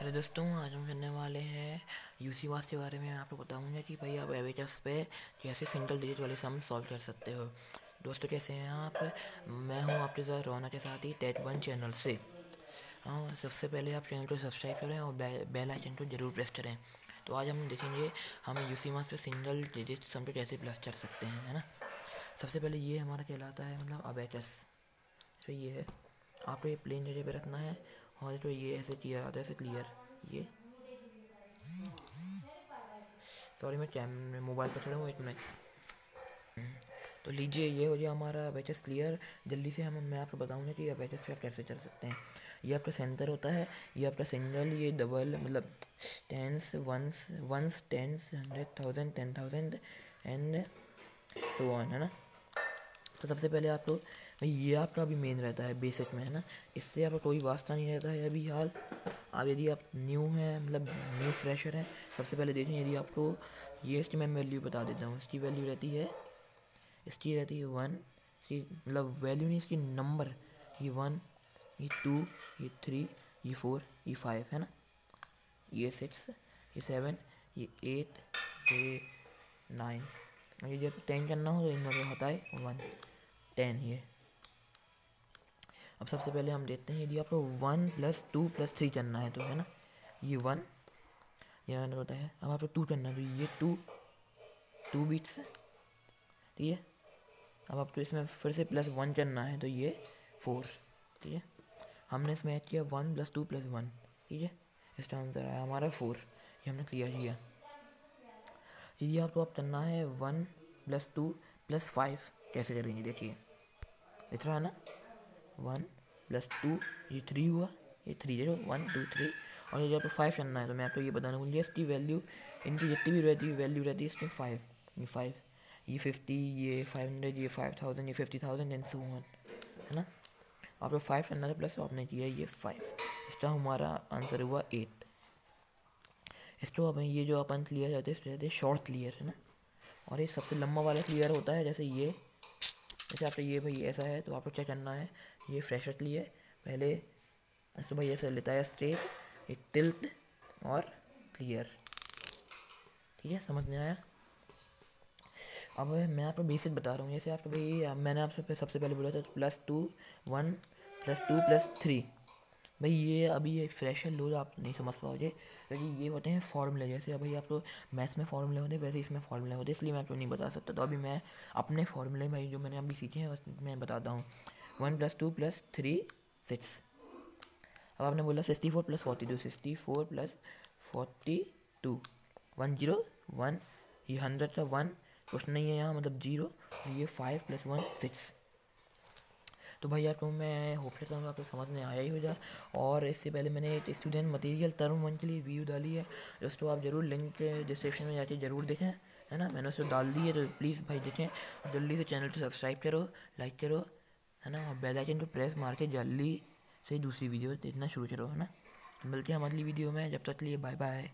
Hello दोस्तों आज हम करने वाले हैं यूसी वास के बारे में। आपको बताऊँगा कि भाई आप एवेटस पे कैसे सिंगल डिजिट वाले सम सॉल्व कर सकते हो। दोस्तों कैसे हैं आप? मैं हूँ आपके साथ रोना के साथ ही टेट वन चैनल से। हाँ सबसे पहले आप चैनल को सब्सक्राइब करें और बे, बेल आइकन को ज़रूर प्रेस करें। तो आज हम देखेंगे हम यूसी वास पे सिंगल डिजिट सम को कैसे प्लस कर सकते हैं है ना? सबसे पहले ये हमारा कहलाता है मतलब अबेटस तो ये है। आपको ये प्लेन जगह पर रखना है और तो ये ऐसे किया जाता है ऐसे क्लियर ये। सॉरी मैं कैम मोबाइल पर खड़ा हूँ, एक मिनट तो लीजिए, ये हो गया हमारा बैचेस क्लियर जल्दी से हम, मैं आपको बताऊँगा कि बैचेस पे आप कैसे चल सकते हैं। ये आपका सेंटर होता है, ये आपका सिंगल ये डबल मतलब tens ones ones tens hundred thousand ten thousand and so on है ना? तो सबसे पहले आपको ये आपका अभी मेन रहता है बेसिक में, है ना? इससे आपका कोई वास्ता नहीं रहता है अभी हाल। अब यदि आप न्यू हैं मतलब न्यू फ्रेशर हैं, सबसे पहले देखें यदि आपको ये इसकी मैं वैल्यू बता देता हूँ। इसकी वैल्यू रहती है, इसकी रहती है वन इसकी मतलब वैल्यू नहीं, इसकी नंबर ये वन ये टू ये थ्री ये फोर ये फाइव है ना? ये सिक्स ये सेवन ये एट ये नाइन ये जब टेन करना हो तो इन दोनों हटाए वन टेन ये। अब सबसे पहले हम देखते हैं, यदि आपको one plus two plus three करना है तो है ना? ये वन ये मैंने बताया। अब आपको टू करना है तो ये टू टू बीट्स ठीक है? अब आपको इसमें फिर से प्लस वन करना है तो ये फोर ठीक है? हमने इसमें ऐड किया one plus two plus one ठीक है? इसका आंसर आया हमारा फोर ये हमने क्लियर किया। यदि आपको अब करना है one plus two plus five कैसे करेंगे? देखिए, इतना है ना? वन प्लस टू, ये थ्री हुआ, ये three zero one two three और ये जो आपको फाइव करना है तो मैं आपको ये बताना भूल इसकी वैल्यू इनकी जितनी भी रहती है वैल्यू रहती है इसमें फाइव ये फाइव ये फिफ्टी ये फाइव हंड्रेड ये फाइव थाउज़ेंड ये fifty thousand and so on है ना? आपको फाइव करना था प्लस आपने किया ये फाइव इसका हमारा आंसर हुआ एट इसको अब ये जो अपन क्लियर जाते हैं शॉर्ट क्लियर है ना? और ये सबसे लंबा वाला क्लियर होता है, जैसे ये, जैसे आपको ये भाई ऐसा है तो आपको क्या करना है ये फ्रेशर लिए पहले इसको भाई ऐसा लेता है स्ट्रेट एक टिल्ट और क्लियर ठीक है, समझ में आया? अब मैं आपको बेसिक बता रहा हूँ। जैसे आपको भाई मैंने आपसे सबसे पहले बोला था plus two one plus two plus three भाई, ये अभी ये फ्रेशर लोड आप नहीं समझ पाओगे। क्योंकि ये होते हैं फॉर्मूले जैसे अभी आपको मैथ्स में फॉर्मूले होते हैं, वैसे इसमें फॉर्मूले होते हैं, इसलिए मैं आपको नहीं बता सकता। तो अभी मैं अपने फॉर्मूले में जो मैंने अभी सीखे हैं मैं बताता हूँ। One plus two plus three six. अब आपने बोला sixty four plus forty two, sixty four plus forty two. One zero, one, ये हंड्रेड का वन कुछ नहीं है यहाँ मतलब ज़ीरो, ये फाइव प्लस वन, सिक्स। तो भाई आपको मैं होप करता हूँ आपको समझ में आया ही हो होगा। और इससे पहले मैंने एक स्टूडेंट मटेरियल टर्म वन के लिए वीडियो डाली है। दोस्तों, आप ज़रूर लिंक डिस्क्रिप्शन में जाके ज़रूर देखें, है ना? मैंने उसको डाल दी है तो प्लीज़ भाई देखें। जल्दी से चैनल को सब्सक्राइब करो लाइक करो है ना? बेल आइकन को प्रेस मार के जल्दी। से दूसरी वीडियो देखना शुरू करो, है ना? मिलते हैं अगली वीडियो में, जब तक लिए बाय बाय